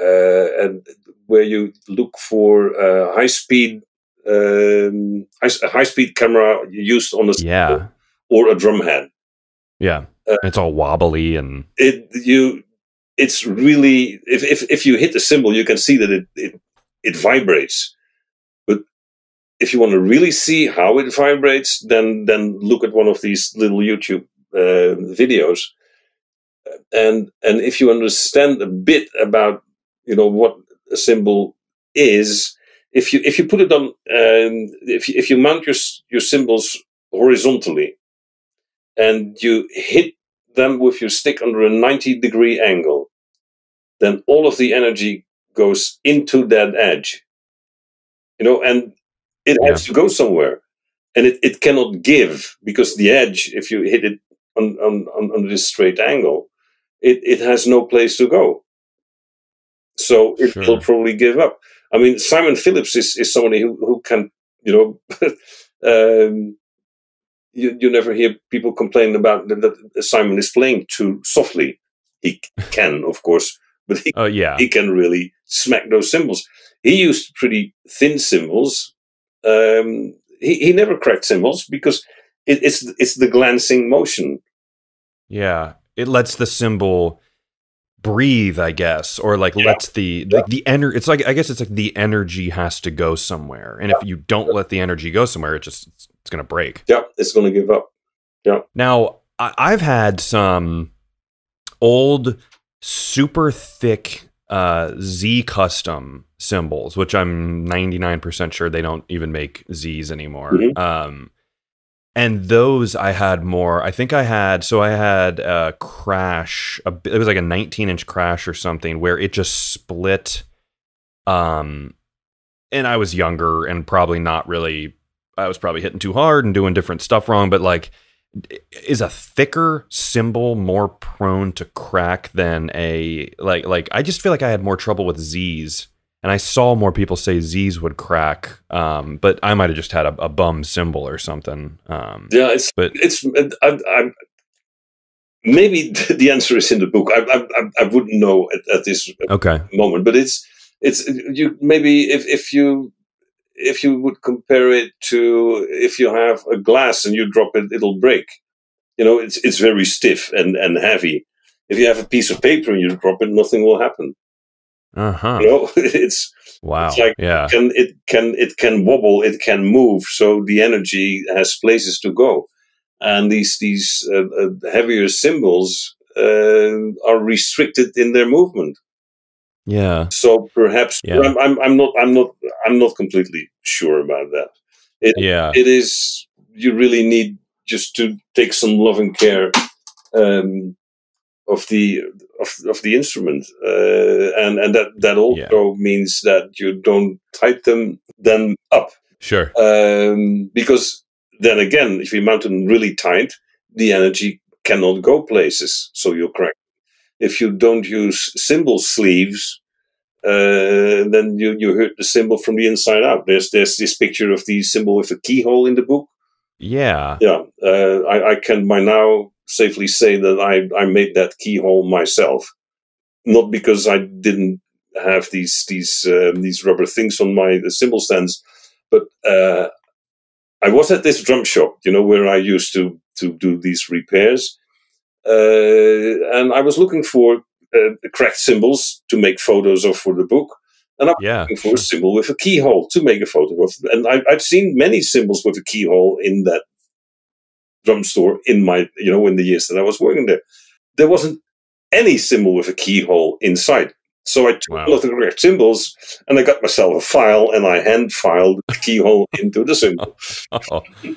uh, and where you look for uh, high speed um, high, high speed camera used on a Yeah. or a drum head. Yeah. Uh, it's all wobbly and It you it's really if if if you hit the cymbal, you can see that it it, it vibrates. But if you want to really see how it vibrates, then then look at one of these little YouTube uh, videos. And and if you understand a bit about you know what a cymbal is, if you if you put it on um, if you, if you mount your your cymbals horizontally and you hit them with your stick under a 90 degree angle, then all of the energy goes into that edge. You know, and it has to go somewhere. And it, it cannot give because the edge, if you hit it on, on, on, on this straight angle, it, it has no place to go. So it Sure. will probably give up. I mean, Simon Phillips is, is somebody who, who can, you know, um, you, you never hear people complain about that, that Simon is playing too softly. He can, of course, but he, oh yeah. he can really smack those cymbals. He used pretty thin cymbals. Um, he, he never cracked cymbals because it, it's it's the glancing motion. Yeah, it lets the cymbal breathe, I guess, or like Yeah. lets the Yeah. like the energy It's like I guess it's like the energy has to go somewhere, and if you don't let the energy go somewhere, it just it's, it's gonna break. Yeah, it's going to give up. Yeah now I- I've had some old, super thick uh, Z custom cymbals, which I'm 99% sure they don't even make Z's anymore. Mhm. Um, and those I had more. I think I had so I had a crash. A, it was like a 19 inch crash or something where it just split. Um, and I was younger and probably not really. I was probably hitting too hard and doing different stuff wrong. But like, is a thicker cymbal more prone to crack than a like like? I just feel like I had more trouble with Z's. And I saw more people say Z's would crack, um, but I might have just had a, a bum cymbal or something. Um, Yeah, it's But- it's. I, I, maybe the answer is in the book. I I, I- I wouldn't know at, at this okay. moment, but it's it's you maybe if if you if you would compare it to if you have a glass and you drop it, it'll break. You know, it's it's very stiff and and heavy. If you have a piece of paper and you drop it, nothing will happen. Uh huh. You know, it's Wow. it's like- yeah. can it can it can wobble, it can move, so the energy has places to go, and these these uh, uh, heavier cymbals uh, are restricted in their movement. Yeah. So perhaps Yeah. I'm, I'm I'm not I'm not I'm not completely sure about that. It, Yeah. It is you really need just to take some loving care um, of the of, of the instrument, uh, and and that that also means that you don't tighten them up Sure. um, because then again, if you mount them really tight, the energy cannot go places, so you'll crack. If you don't use cymbal sleeves, uh, then you, you hurt the cymbal from the inside out. There's there's this picture of the cymbal with a keyhole in the book. Yeah. Yeah, uh, I, I can by now safely say that I, I made that keyhole myself, not because I didn't have these these um, these rubber things on my the cymbal stands, but uh, I was at this drum shop, you know, where I used to to do these repairs, uh, and I was looking for uh, cracked cymbals to make photos of for the book. And I'm yeah. Looking for a cymbal with a keyhole to make a photo of, and I, I've seen many cymbals with a keyhole in that drum store in my, you know, in the years that I was working there. There wasn't any cymbal with a keyhole inside. So I took Wow. a lot of correct cymbals and I got myself a file and I hand filed the keyhole into the cymbal. Oh.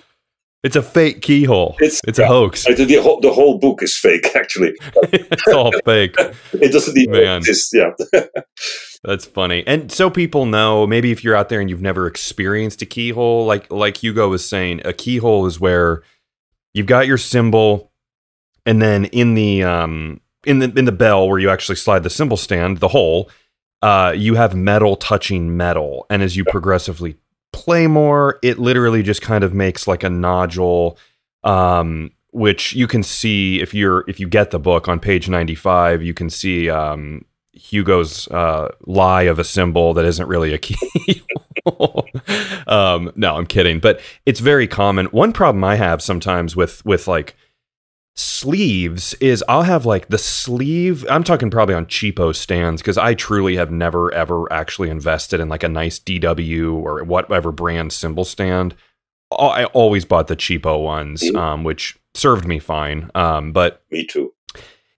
It's a fake keyhole. It's- It's, a hoax. I the, whole, the whole book is fake, actually. it's all fake. It doesn't even Man. exist. Yeah. That's funny. And so people know, maybe if you're out there and you've never experienced a keyhole, like like Hugo was saying, a keyhole is where you've got your cymbal and then in the um in the in the bell where you actually slide the cymbal stand, the hole, uh, you have metal touching metal. And as you progressively play more, it literally just kind of makes like a nodule um which you can see if you're if you get the book on page 95 you can see um, hugo's uh, lie of a cymbal that isn't really a key um, no i'm kidding but it's very common one problem i have sometimes with with like sleeves is I'll have like the sleeve. I'm talking probably on cheapo stands because I truly have never ever actually invested in like a nice DW or whatever brand cymbal stand. I always bought the cheapo ones, mm-hmm. um, which served me fine. Um, but me too.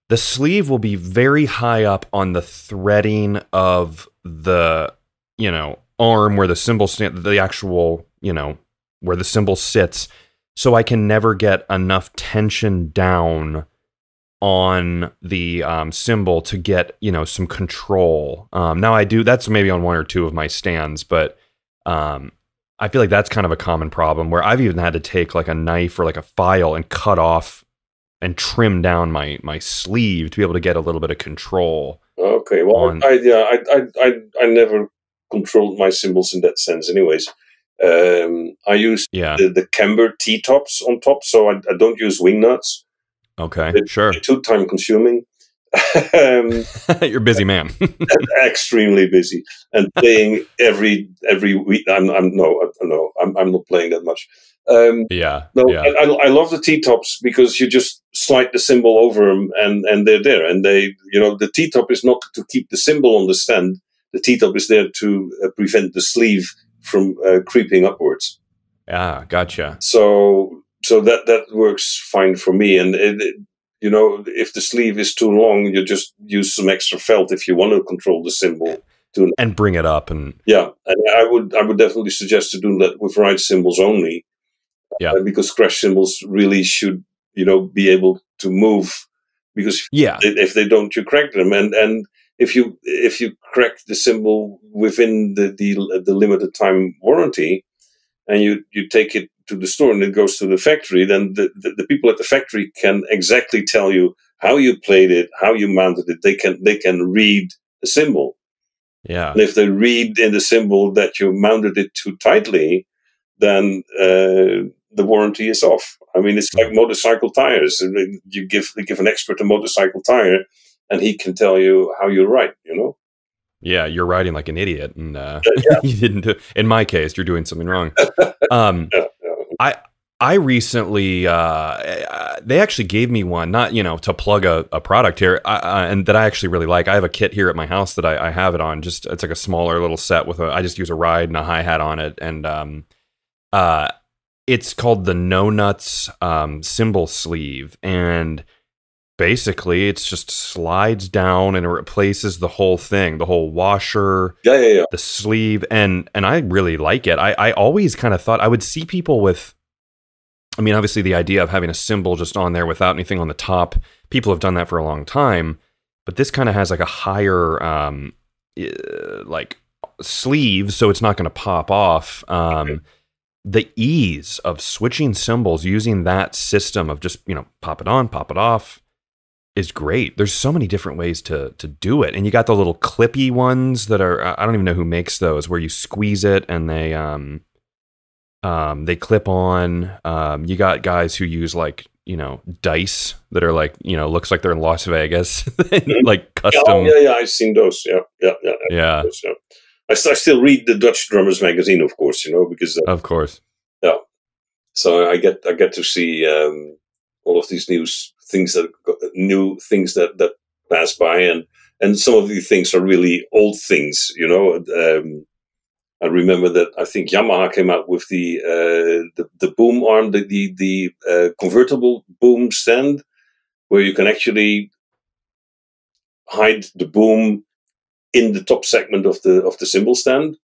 The sleeve will be very high up on the threading of the, you know, arm where the cymbal stand, the actual, you know, where the cymbal sits so I can never get enough tension down on the um, cymbal to get you know some control. Um, now I do that's maybe on one or two of my stands, but um, I feel like that's kind of a common problem where I've even had to take like a knife or like a file and cut off and trim down my my sleeve to be able to get a little bit of control. Okay, well, on... I, yeah, I, I I I never controlled my cymbals in that sense, anyways. Um, I use yeah. the, the Camber T tops on top, so I, I, don't use wing nuts. Okay, they're, sure. They're too time consuming. um, You're busy man. extremely busy, and playing every every week. I'm, I'm no, no, I'm, I'm not playing that much. Um, yeah, no, yeah. I, I, love the T tops because you just slide the cymbal over them, and and they're there, and they, you know, the T top is not to keep the cymbal on the stand. The T top is there to uh, prevent the sleeve from uh, creeping upwards. Ah, gotcha. So so that that works fine for me. And it, it, you know, if the sleeve is too long, you just use some extra felt if you want to control the cymbal. To, and bring it up and yeah and i would i would definitely suggest to do that with ride cymbals only yeah uh, because crash cymbals really should you know be able to move because yeah if they don't you crack them and and if you if you crack the cymbal within the the, the limited time warranty, and you you take it to the store and it goes to the factory, then the, the, the, people at the factory can exactly tell you how you played it, how you mounted it. They can they can read the cymbal. Yeah. And if they read in the cymbal that you mounted it too tightly, then uh, the warranty is off. I mean, it's like motorcycle tires. You give you give an expert a motorcycle tire, and he can tell you how you write. You know. Yeah, you're riding like an idiot, and uh, yeah. you didn't. Do, in my case, you're doing something wrong. Um, yeah, yeah. I I recently uh, they actually gave me one, not you know to plug a, a product here, uh, and that I actually really like. I have a kit here at my house that I, I, have it on. Just it's like a smaller little set with a. I just use a ride and a hi hat on it, and um, uh, it's called the No Nuts um, cymbal sleeve, and basically it's just slides down and it replaces the whole thing the whole washer yeah, yeah, yeah. the sleeve. And and i really like it. I i always kind of thought i would see people with i mean obviously the idea of having a cymbal just on there without anything on the top people have done that for a long time. But this kind of has like a higher um like sleeve so it's not going to pop off. Um okay the ease of switching cymbals using that system of just you know pop it on pop it off is great. There's so many different ways to to do it, and you got the little clippy ones that are I don't even know who makes those, where you squeeze it and they um um they clip on. Um, you got guys who use like you know dice that are like you know looks like they're in Las Vegas, mm-hmm. like custom. Oh, yeah, yeah, I've seen those. Yeah, yeah, yeah. Yeah. Those, yeah. I, st- I still read the Dutch Drummers magazine, of course, you know, because uh, of course, yeah. So I get I get to see um, all of these news things that new things that that pass by, and and some of these things are really old things. You know, um, I remember that I think Yamaha came out with the uh, the, the boom arm, the the, the uh, convertible boom stand, where you can actually hide the boom in the top segment of the of the cymbal stand.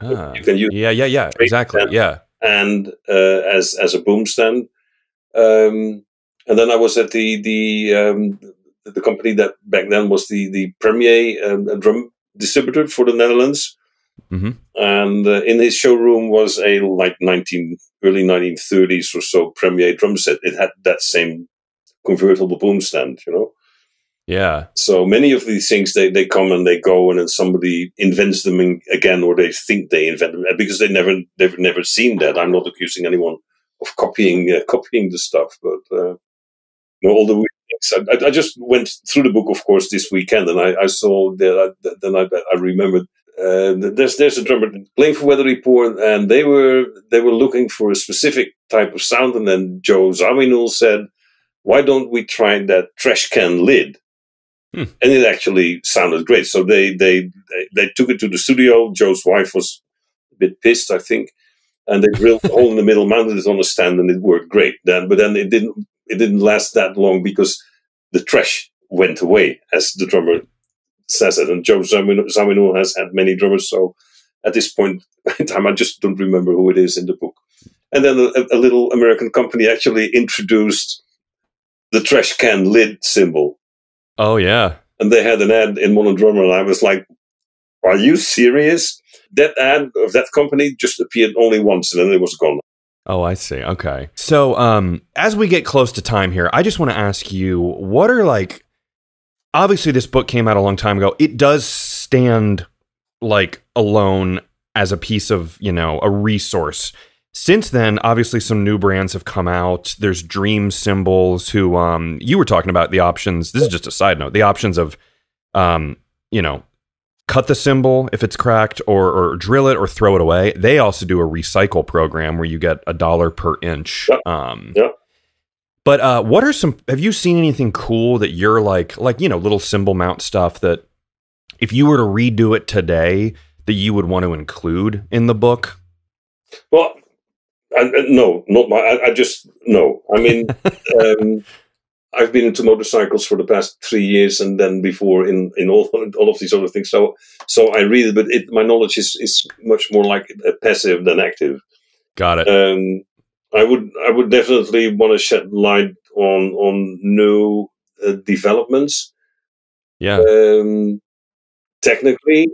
Ah, you can use yeah, yeah, yeah, exactly, yeah, and uh, as as a boom stand. Um, and then I was at the the um, the company that back then was the the premier um, drum distributor for the Netherlands. Mm-hmm. And uh, in his showroom was a like 19 early 1930s or so premier drum set. It had that same convertible boom stand, you know. Yeah. So many of these things they, they come and they go, and then somebody invents them in, again, or they think they invent them because they never they've never seen that. I'm not accusing anyone of copying uh, copying the stuff. But uh, all the weird things. I, I, just went through the book, of course, this weekend, and I, I saw that. Then I, I remembered uh, there's there's a drummer playing for Weather Report, and they were they were looking for a specific type of sound, and then Joe Zawinul said, "Why don't we try that trash can lid?" Hmm. And it actually sounded great. So they, they they they took it to the studio. Joe's wife was a bit pissed, I think, and they drilled a hole in the middle, mounted it on a stand, and it worked great. Then, but then it didn't it didn't last that long because the trash went away, as the drummer says it. And Joe Zawinul has had many drummers, so at this point in time, I just don't remember who it is in the book. And then a, a little American company actually introduced the trash can lid cymbal. Oh yeah, and they had an ad in Modern Drummer, and I was like, "Are you serious?" That ad of that company just appeared only once, and then it was gone. Oh, I see. Okay. So, um, as we get close to time here, I just want to ask you, what are like obviously this book came out a long time ago. It does stand like alone as a piece of, you know, a resource. Since then, obviously some new brands have come out. There's Dream Cymbals, who um you were talking about the options. This is just a side note. The options of um, you know, cut the cymbal if it's cracked or, or drill it or throw it away. They also do a recycle program where you get a dollar per inch. Um, yeah. But uh, what are some? Have you seen anything cool that you're like, like you know, little cymbal mount stuff that if you were to redo it today, that you would want to include in the book? Well, I, no, not my. I, I, just no. I mean, um, I've been into motorcycles for the past three years, and then before in in all all of these other things. So so I read it, but it, my knowledge is is much more like passive than active. Got it. Um, I would I would definitely want to shed light on on new uh, developments. Yeah. Um, technically,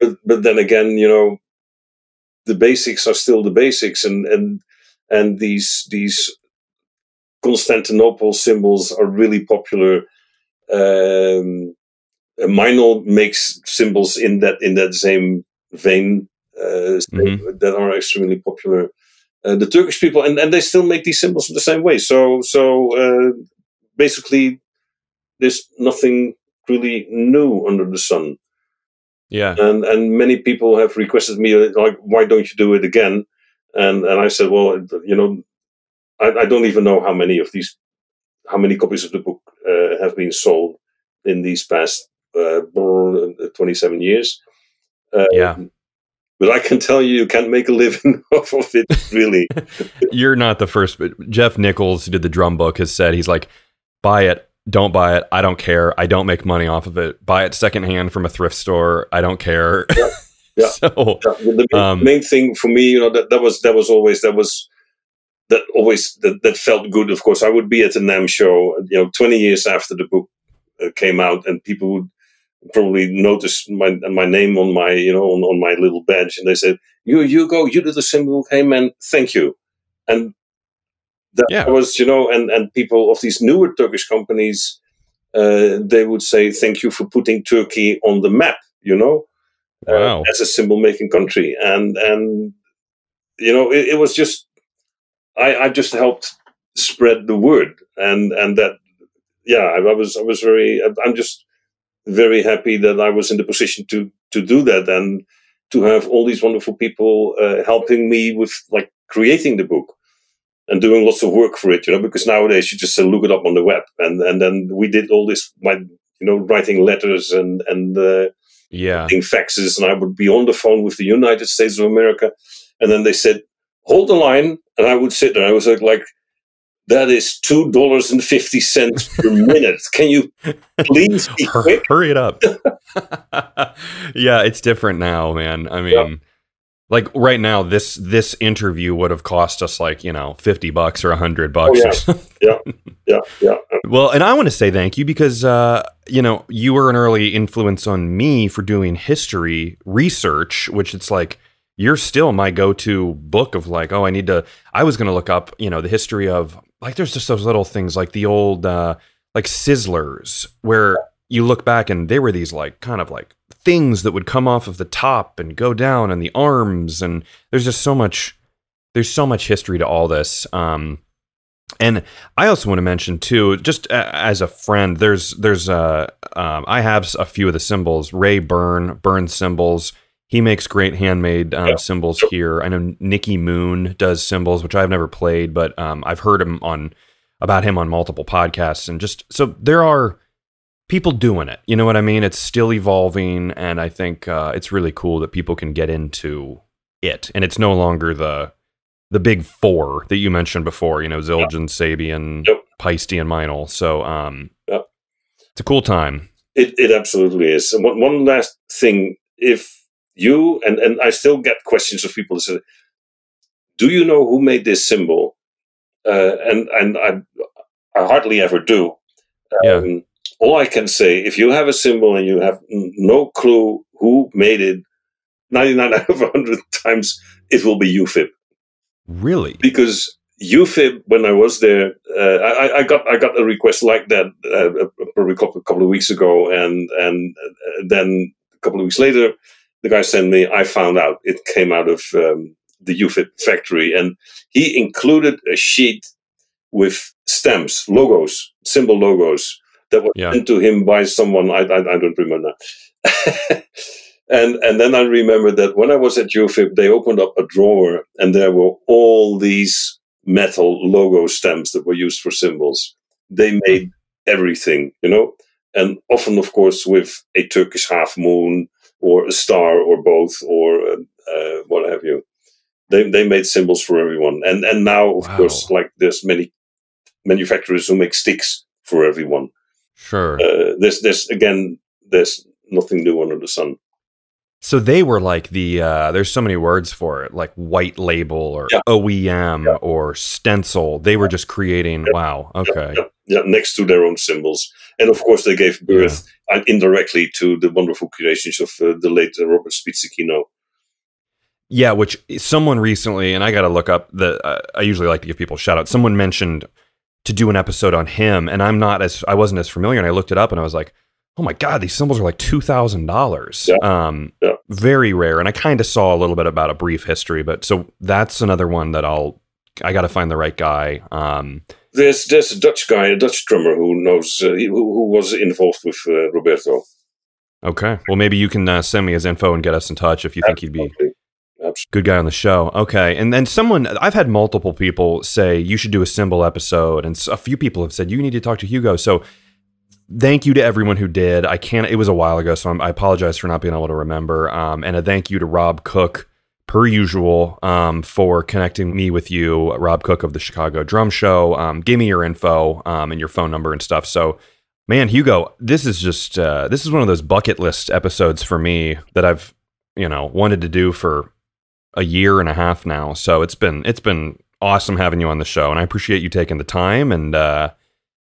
but but then again, you know, the basics are still the basics, and and and these these Constantinople cymbals are really popular. Um, Meinl makes cymbals in that in that same vein uh, mm-hmm. that are extremely popular uh, the Turkish people, and, and they still make these cymbals in the same way. So so uh, basically, there's nothing really new under the sun. Yeah, and and many people have requested me like, why don't you do it again? And and I said, well, you know, I, I don't even know how many of these, how many copies of the book uh, have been sold in these past uh, 27 years. yeah um, but I can tell you, you can't make a living off of it, really. You're not the first, but Geoff Nicholls, who did the drum book, has said he's like, buy it, don't buy it. I don't care. I don't make money off of it. Buy it secondhand from a thrift store. I don't care. Yeah. Yeah. so, yeah. The main, um, main, thing for me, you know, that, that was that was always that was that always that, that felt good. Of course, I would be at a NAMM show, you know, 20 years after the book uh, came out, and people would probably notice my my name on my you know on, on my little badge, and they said, "You you go, you do the same cymbal, hey man, thank you," and that yeah. was you know, and and people of these newer Turkish companies, uh, they would say, "Thank you for putting Turkey on the map," you know, uh, wow. uh, as a cymbal making country, and and you know, it, it was just I I just helped spread the word, and and that yeah, I, I was I was very I'm just very happy that I was in the position to to do that and to have all these wonderful people uh, helping me with like creating the book and doing lots of work for it. You know, because nowadays you just uh, look it up on the web, and and then we did all this, my you know, writing letters and and uh, yeah, faxes, and I would be on the phone with the United States of America, and then they said, "Hold the line," and I would sit there. I was like, like that is two dollars and fifty cents per minute. Can you please be quick? Hurry it up. yeah, it's different now, man. I mean, yeah. Like right now, this this interview would have cost us like you know fifty bucks or a hundred bucks. Oh, yeah. yeah, yeah, yeah. Well, and I want to say thank you because uh, you know you were an early influence on me for doing history research, which it's like you're still my go-to book of like, oh, I need to. I was going to look up, you know, the history of like. There's just those little things like the old uh, like sizzlers where you look back and they were these like kind of like things that would come off of the top and go down and the arms and there's just so much there's so much history to all this. Um, and I also want to mention too, just as a friend, there's there's uh, um, I have a few of the cymbals. Ray Byrne, Byrne cymbals. He makes great handmade um, yeah. cymbals here. I know Nikki Moon does cymbals, which I've never played, but um, I've heard him on about him on multiple podcasts, and just so there are people doing it. You know what I mean? It's still evolving, and I think uh, it's really cool that people can get into it, and it's no longer the the big four that you mentioned before. You know, Zildjian, Sabian, yep. Paiste, and Meinl. So, um, yep. it's a cool time. It it absolutely is. And one, one last thing, if you and and I still get questions of people that say, "Do you know who made this cymbal?" Uh, and and I I hardly ever do. Um, yeah. All I can say, if you have a cymbal and you have no clue who made it, 99 out of 100 times it will be UFIP. Really? Because UFIP, when I was there, uh, I, I, got I got a request like that uh, probably a couple, couple, of weeks ago, and and uh, then a couple of weeks later, the guy sent me. I found out it came out of um, the UFIP factory, and he included a sheet with stamps, logos, cymbal logos that were yeah. sent to him by someone. I I, I don't remember. now. And and then I remember that when I was at UFIP, they opened up a drawer and there were all these metal logo stamps that were used for cymbals. They made everything, you know, and often, of course, with a Turkish half moon or a star or both or uh, what have you. They they made cymbals for everyone, and and now, of wow. course, like there's many manufacturers who make sticks for everyone. Sure. Uh, there's there's again there's nothing new under the sun. So they were like the uh, there's so many words for it, like white label or yeah. OEM yeah. or stencil. They were just creating. Yeah. Wow. Okay. Yeah, next to their own cymbals, and of course they gave birth uh, indirectly to the wonderful creations of uh, the late uh, Robert Spizzichino. Yeah, which someone recently, and I got to look up the. Uh, I usually like to give people shout out. Someone mentioned to do an episode on him, and I'm not as I wasn't as familiar, and I looked it up, and I was like oh my god, these cymbals are like two thousand yeah. dollars. Um, yeah. Very rare, and I kind of saw a little bit about a brief history, but so that's another one that I'll I got to find the right guy. Um, there's there's a Dutch guy, a Dutch drummer who knows uh, who, who, was involved with uh, Roberto. Okay, well maybe you can uh, send me his info and get us in touch if you think he'd be. Good guy on the show. Okay. And then someone, I've had multiple people say you should do a cymbal episode, and a few people have said you need to talk to Hugo. So thank you to everyone who did. I can't. It was a while ago, so I'm, i apologize for not being able to remember. Um, and a thank you to Rob Cook, per usual, um, for connecting me with you. Rob Cook of the Chicago Drum Show. Um, gave me your info um, and your phone number and stuff. So, man, Hugo, this is just uh, this is one of those bucket list episodes for me that I've you know wanted to do for a year and a half now. So it's been it's been awesome having you on the show, and I appreciate you taking the time and. Uh,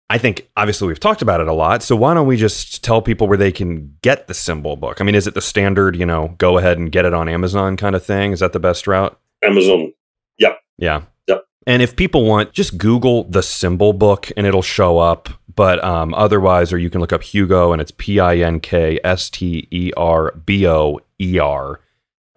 I think obviously we've talked about it a lot. So why don't we just tell people where they can get the cymbal book? I mean, is it the standard, you know, go ahead and get it on Amazon kind of thing? Is that the best route? Amazon. Yep. Yeah. Yep. And if people want, just Google the cymbal book and it'll show up. But um, otherwise, or you can look up Hugo and it's P I N K S T E R B O E R.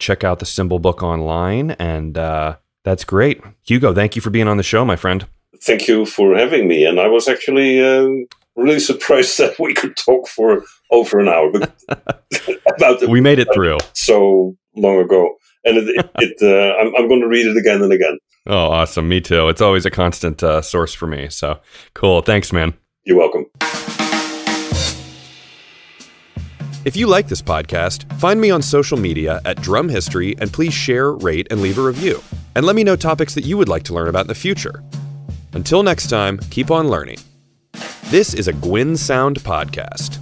Check out the cymbal book online. And uh, that's great. Hugo, thank you for being on the show, my friend thank you for having me. And I was actually um, really surprised that we could talk for over an hour about We made it through so long ago, and it, it, it uh, I'm, I'm going to read it again and again. Oh, awesome! Me too. It's always a constant uh, source for me. So cool. Thanks, man. You're welcome. If you like this podcast, find me on social media at Drum History and please share, rate, and leave a review. And let me know topics that you would like to learn about in the future. Until next time, keep on learning. This is a Gwyn Sound podcast.